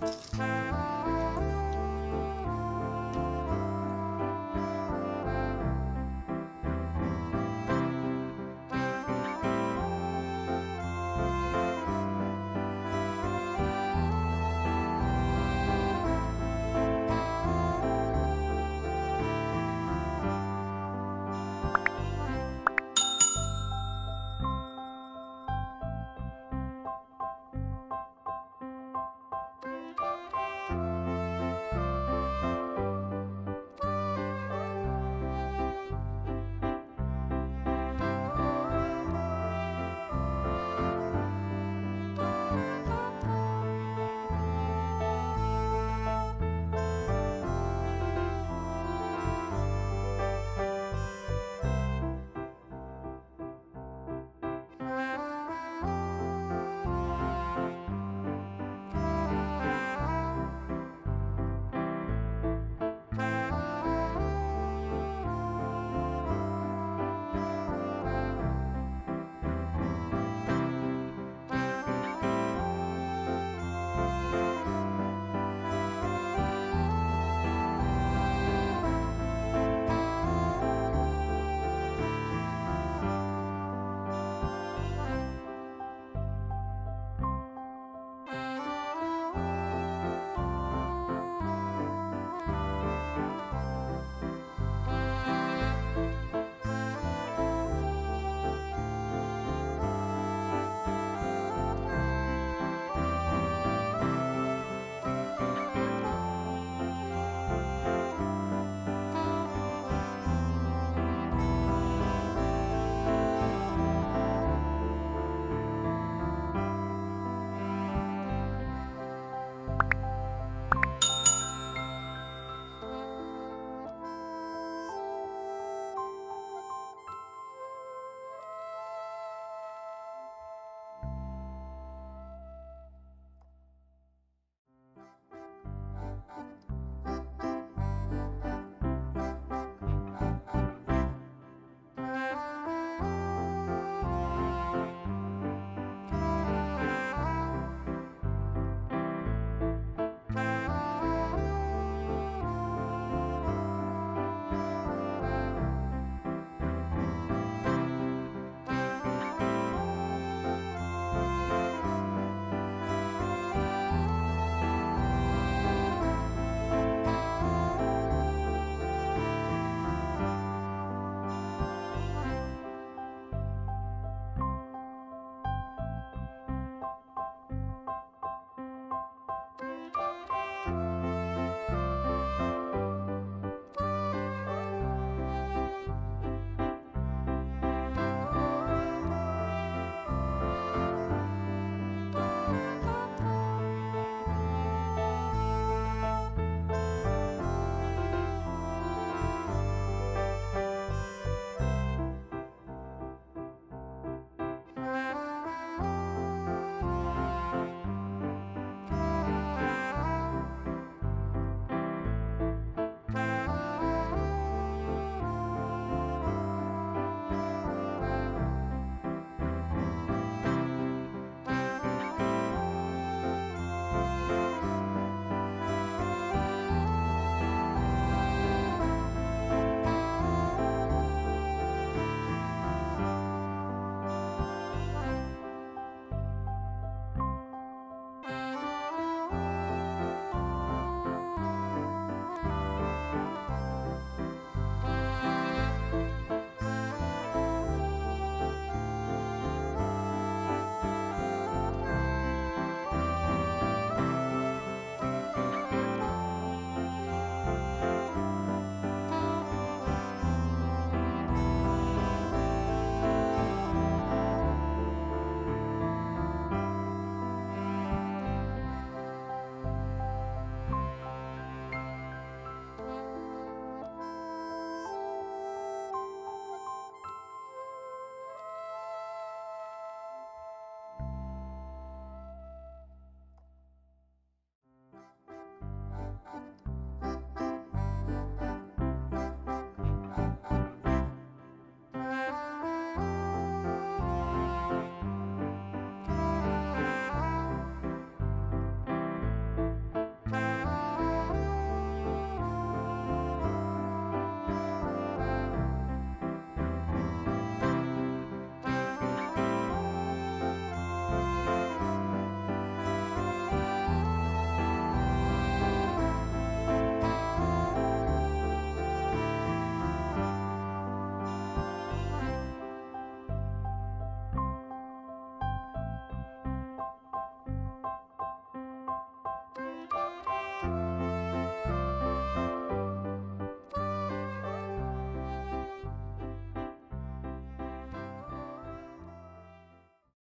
Música